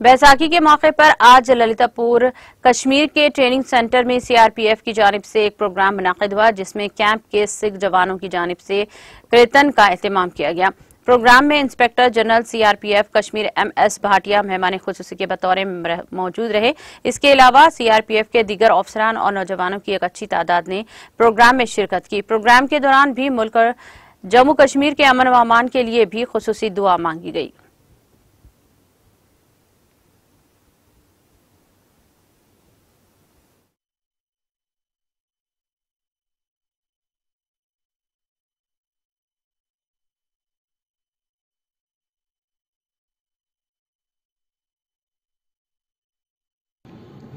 बैसाखी के मौके पर आज ललितापुर कश्मीर के ट्रेनिंग सेंटर में सीआरपीएफ की जानब से एक प्रोग्राम मुनद हुआ, जिसमें कैंप के सिख जवानों की जानब से कीर्तन का अहतमाम किया गया। प्रोग्राम में inspector general CRPF Kashmir M S Bhatia मेहमान खसूसी के बतौर मौजूद रहे। इसके अलावा सीआरपीएफ के दीगर अफसरान और नौजवानों की एक अच्छी तादाद ने प्रोग्राम में शिरकत की। प्रोग्राम के दौरान भी मुल्क जम्मू कश्मीर के अमन व अमान के लिए भी खसूसी दुआ मांगी गई।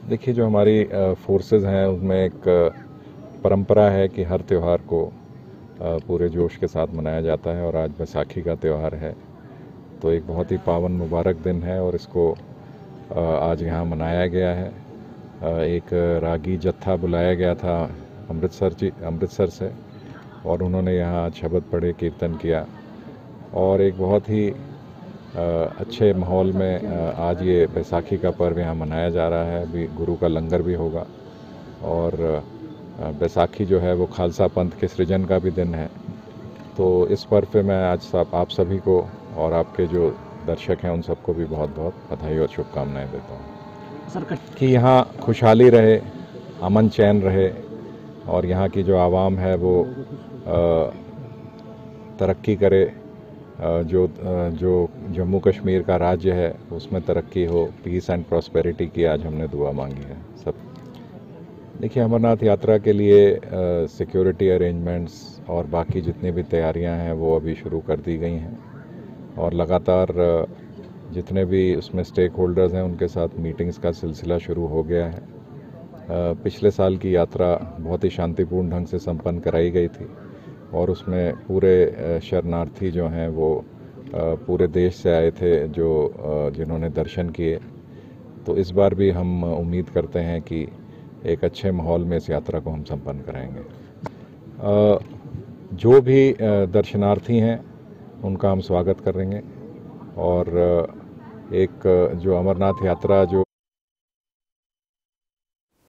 देखिए, जो हमारी फोर्सेस हैं, उनमें एक परंपरा है कि हर त्यौहार को पूरे जोश के साथ मनाया जाता है और आज बैसाखी का त्यौहार है। तो एक बहुत ही पावन मुबारक दिन है और इसको आज यहाँ मनाया गया है। एक रागी जत्था बुलाया गया था अमृतसर जी, अमृतसर से और उन्होंने यहाँ शब्द पढ़े, कीर्तन किया और एक बहुत ही अच्छे माहौल में आज ये बैसाखी का पर्व यहाँ मनाया जा रहा है। अभी गुरु का लंगर भी होगा और बैसाखी जो है वो खालसा पंथ के सृजन का भी दिन है। तो इस पर्व पे मैं आज सब आप सभी को और आपके जो दर्शक हैं उन सबको भी बहुत बहुत बधाई और शुभकामनाएँ देता हूँ। सर कि यहाँ खुशहाली रहे अमन चैन रहे और यहाँ की जो आवाम है वो तरक्की करे जो जो जम्मू कश्मीर का राज्य है, उसमें तरक्की हो पीस एंड प्रॉस्पेरिटी की आज हमने दुआ मांगी है, सब। देखिए, अमरनाथ यात्रा के लिए सिक्योरिटी अरेंजमेंट्स और बाकी जितनी भी तैयारियाँ हैं, वो अभी शुरू कर दी गई हैं। और लगातार जितने भी उसमें स्टेक होल्डर्स हैं, उनके साथ मीटिंग्स का सिलसिला शुरू हो गया है। पिछले साल की यात्रा बहुत ही शांतिपूर्ण ढंग से संपन्न कराई गई थी। और उसमें पूरे शरणार्थी जो हैं वो पूरे देश से आए थे जो जिन्होंने दर्शन किए। तो इस बार भी हम उम्मीद करते हैं कि एक अच्छे माहौल में इस यात्रा को हम संपन्न कराएँगे। जो भी दर्शनार्थी हैं, उनका हम स्वागत करेंगे। और एक, जो अमरनाथ यात्रा जो